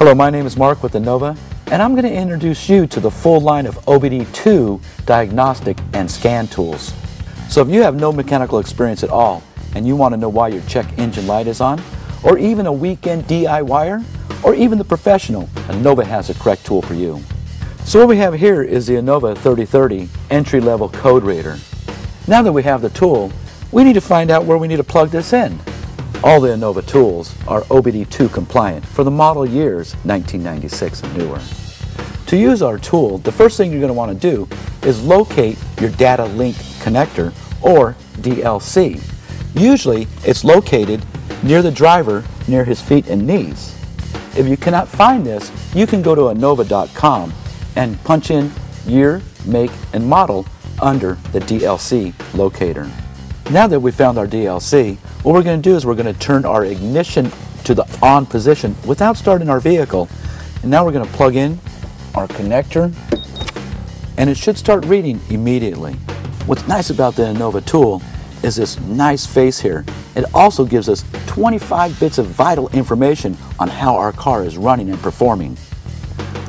Hello, my name is Mark with Innova, and I'm going to introduce you to the full line of OBD2 diagnostic and scan tools. So if you have no mechanical experience at all, and you want to know why your check engine light is on, or even a weekend DIYer, or even the professional, Innova has the correct tool for you. So what we have here is the Innova 3030 entry-level code reader. Now that we have the tool, we need to find out where we need to plug this in. All the Innova tools are OBD2 compliant for the model years 1996 and newer. To use our tool, the first thing you're going to want to do is locate your data link connector or DLC. Usually it's located near the driver near his feet and knees. If you cannot find this, you can go to Innova.com and punch in year, make, and model under the DLC locator. Now that we found our DLC, what we're going to do is we're going to turn our ignition to the on position without starting our vehicle. And now we're going to plug in our connector and it should start reading immediately. What's nice about the Innova tool is this nice face here. It also gives us 25 bits of vital information on how our car is running and performing.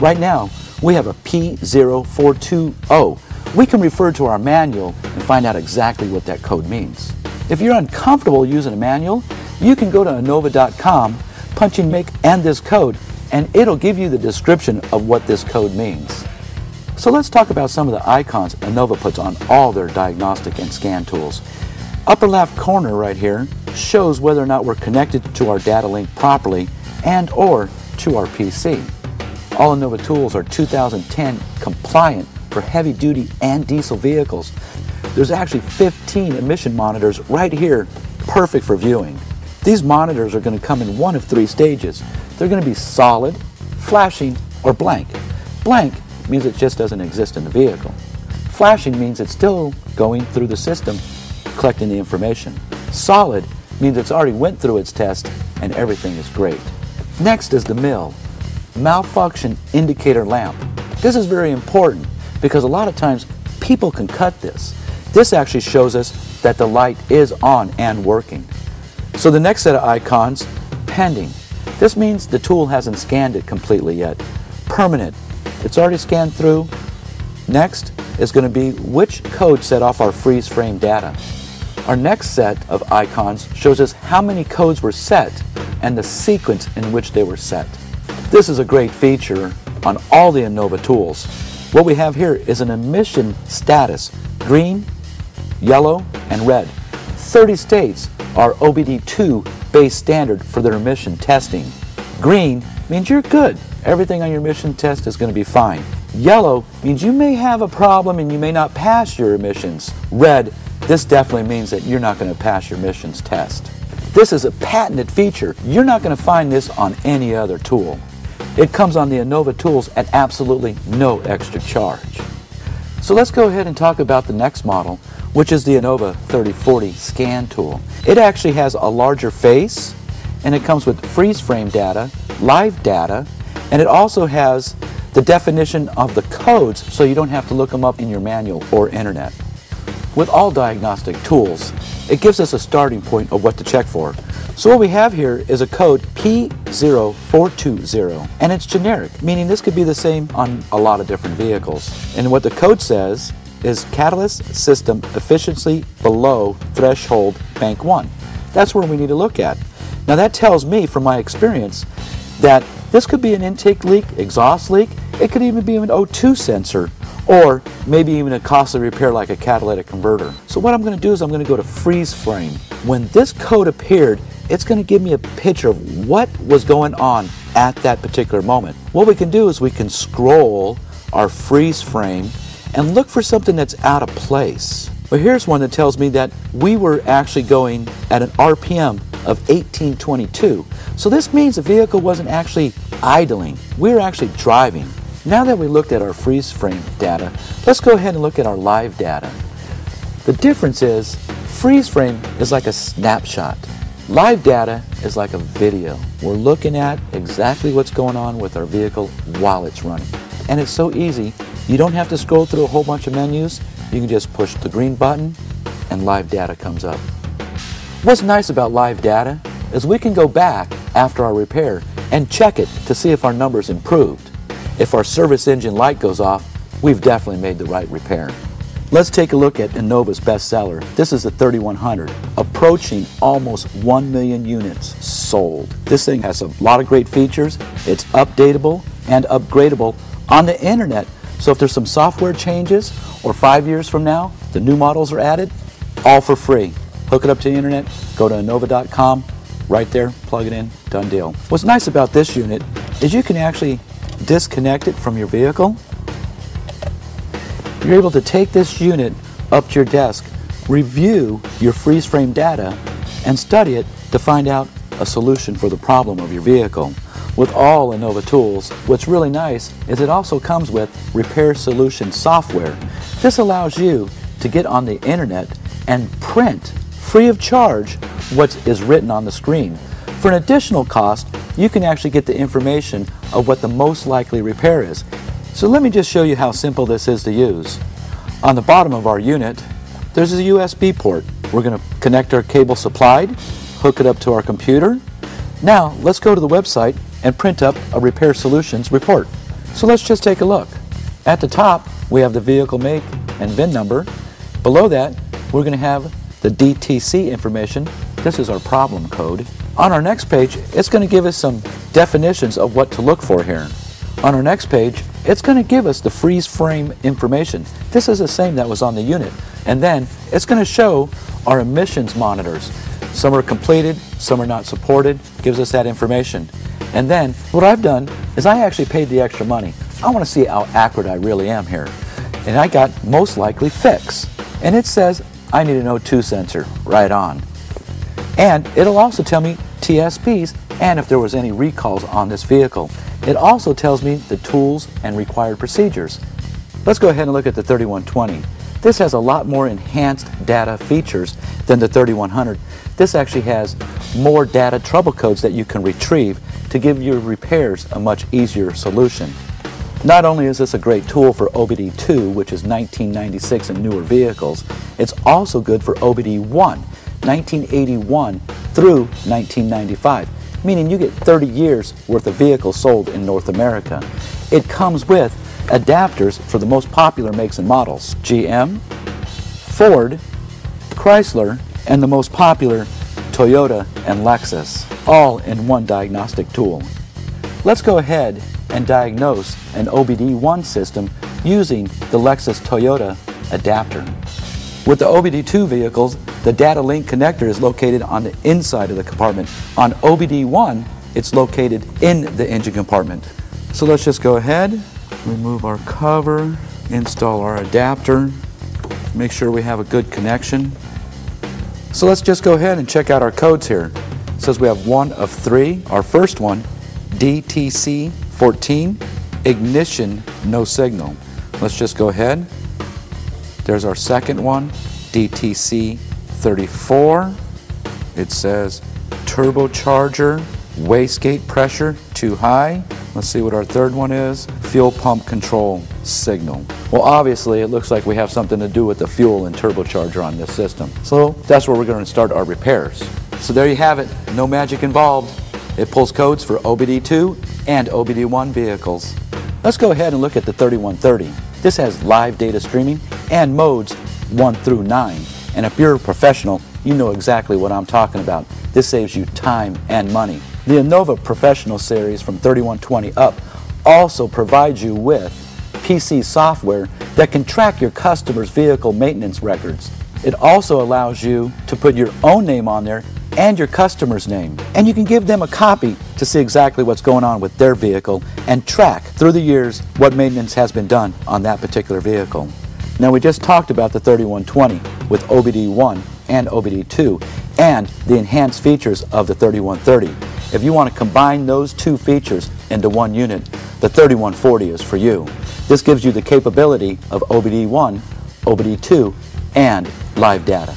Right now, we have a P0420. We can refer to our manual and find out exactly what that code means. If you're uncomfortable using a manual, you can go to Innova.com, punch in make and this code, and it'll give you the description of what this code means. So let's talk about some of the icons Innova puts on all their diagnostic and scan tools. Upper left corner right here shows whether or not we're connected to our data link properly and or to our PC. All Innova tools are 2010 compliant for heavy duty and diesel vehicles. There's actually 15 emission monitors right here, perfect for viewing. These monitors are going to come in one of three stages. They're going to be solid, flashing, or blank. Blank means it just doesn't exist in the vehicle. Flashing means it's still going through the system, collecting the information. Solid means it's already went through its test and everything is great. Next is the MIL, malfunction indicator lamp. This is very important because a lot of times people can cut this. This actually shows us that the light is on and working. So the next set of icons, pending. This means the tool hasn't scanned it completely yet. Permanent, it's already scanned through. Next is going to be which code set off our freeze frame data. Our next set of icons shows us how many codes were set and the sequence in which they were set. This is a great feature on all the Innova tools. What we have here is an emission status, green, yellow, and red. 30 states are OBD2 base standard for their emission testing. Green means you're good. Everything on your emission test is going to be fine. Yellow means you may have a problem and you may not pass your emissions. Red, this definitely means that you're not going to pass your emissions test. This is a patented feature. You're not going to find this on any other tool. It comes on the Innova tools at absolutely no extra charge. So let's go ahead and talk about the next model, which is the Innova 3040 scan tool. It actually has a larger face, and it comes with freeze frame data, live data, and it also has the definition of the codes so you don't have to look them up in your manual or internet. With all diagnostic tools, it gives us a starting point of what to check for. So what we have here is a code P0420, and it's generic, meaning this could be the same on a lot of different vehicles. And what the code says is catalyst system efficiency below threshold bank 1. That's where we need to look at. Now that tells me from my experience that this could be an intake leak, exhaust leak, it could even be an O2 sensor, or maybe even a costly repair like a catalytic converter. So what I'm going to do is I'm going to go to freeze frame. When this code appeared, it's going to give me a picture of what was going on at that particular moment. What we can do is we can scroll our freeze frame and look for something that's out of place. Well, here's one that tells me that we were actually going at an RPM of 1822. So this means the vehicle wasn't actually idling. We were actually driving. Now that we looked at our freeze frame data, let's go ahead and look at our live data. The difference is freeze frame is like a snapshot. Live data is like a video. We're looking at exactly what's going on with our vehicle while it's running. And it's so easy. You don't have to scroll through a whole bunch of menus. You can just push the green button and live data comes up. What's nice about live data is we can go back after our repair and check it to see if our numbers improved. If our service engine light goes off, we've definitely made the right repair. Let's take a look at Innova's bestseller. This is the 3100, approaching almost 1 million units sold. This thing has a lot of great features. It's updatable and upgradable on the internet. So if there's some software changes or five years from now, the new models are added, all for free. Hook it up to the internet, go to Innova.com, right there, plug it in, done deal. What's nice about this unit is you can actually disconnect it from your vehicle you're able to take this unit up to your desk, review your freeze frame data, and study it to find out a solution for the problem of your vehicle. With all Innova tools, what's really nice is it also comes with repair solution software. This allows you to get on the internet and print free of charge what is written on the screen. For an additional cost, you can actually get the information of what the most likely repair is. So let me just show you how simple this is to use. On the bottom of our unit, there's a USB port. We're going to connect our cable supplied, hook it up to our computer. Now, let's go to the website and print up a Repair Solutions report. So let's just take a look. At the top, we have the vehicle make and VIN number. Below that, we're going to have the DTC information. This is our problem code. On our next page, it's going to give us some definitions of what to look for here. On our next page, it's going to give us the freeze frame information. This is the same that was on the unit. And then it's going to show our emissions monitors. Some are completed, some are not supported, gives us that information. And then what I've done is I actually paid the extra money. I want to see how accurate I really am here. And I got most likely fix. And it says I need an O2 sensor right on. And it'll also tell me TSBs and if there was any recalls on this vehicle. It also tells me the tools and required procedures. Let's go ahead and look at the 3120. This has a lot more enhanced data features than the 3100. This actually has more data trouble codes that you can retrieve to give your repairs a much easier solution. Not only is this a great tool for OBD2, which is 1996 and newer vehicles, it's also good for OBD1, 1981 through 1995 meaning you get 30 years worth of vehicles sold in North America. It comes with adapters for the most popular makes and models, GM, Ford, Chrysler, and the most popular Toyota and Lexus, all in one diagnostic tool. Let's go ahead and diagnose an OBD1 system using the Lexus Toyota adapter. With the OBD2 vehicles, the data link connector is located on the inside of the compartment. On OBD1, it's located in the engine compartment. So let's just go ahead, remove our cover, install our adapter, make sure we have a good connection. So let's just go ahead and check out our codes here. It says we have one of three. Our first one, DTC14, ignition, no signal. Let's just go ahead. There's our second one, DTC 34. It says turbocharger, wastegate pressure too high. Let's see what our third one is. Fuel pump control signal. Well, obviously, it looks like we have something to do with the fuel and turbocharger on this system. So that's where we're going to start our repairs. So there you have it. No magic involved. It pulls codes for OBD2 and OBD1 vehicles. Let's go ahead and look at the 3130. This has live data streaming and modes 1 through 9. And if you're a professional, you know exactly what I'm talking about. This saves you time and money. The Innova Professional Series from 3120 up also provides you with PC software that can track your customer's vehicle maintenance records. It also allows you to put your own name on there and your customer's name. And you can give them a copy to see exactly what's going on with their vehicle and track through the years what maintenance has been done on that particular vehicle. Now we just talked about the 3120 with OBD1 and OBD2 and the enhanced features of the 3130. If you want to combine those two features into one unit, the 3140 is for you. This gives you the capability of OBD1, OBD2, and live data.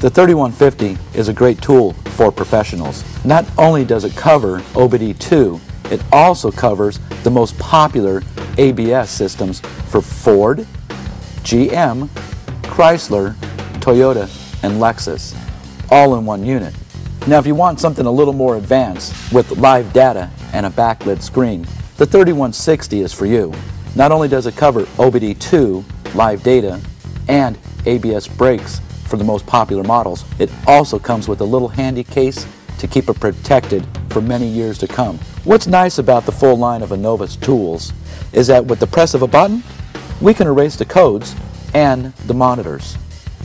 The 3150 is a great tool for professionals. Not only does it cover OBD2, it also covers the most popular ABS systems for Ford, GM, Chrysler, Toyota, and Lexus, all in one unit. Now if you want something a little more advanced with live data and a backlit screen, the 3160 is for you. Not only does it cover OBD2, live data, and ABS brakes for the most popular models, it also comes with a little handy case to keep it protected for many years to come. What's nice about the full line of Innova's tools is that with the press of a button, we can erase the codes and the monitors.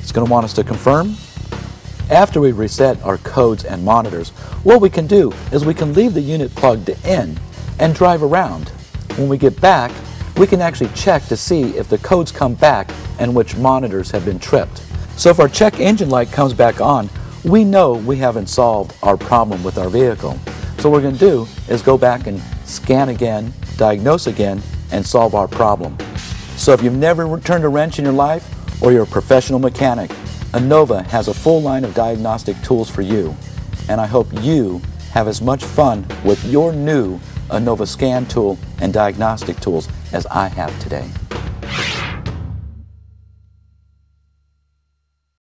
It's going to want us to confirm. After we reset our codes and monitors, what we can do is we can leave the unit plugged in and drive around. When we get back, we can actually check to see if the codes come back and which monitors have been tripped. So if our check engine light comes back on, we know we haven't solved our problem with our vehicle. So what we're going to do is go back and scan again, diagnose again, and solve our problem. So if you've never turned a wrench in your life or you're a professional mechanic, Innova has a full line of diagnostic tools for you. And I hope you have as much fun with your new Innova scan tool and diagnostic tools as I have today.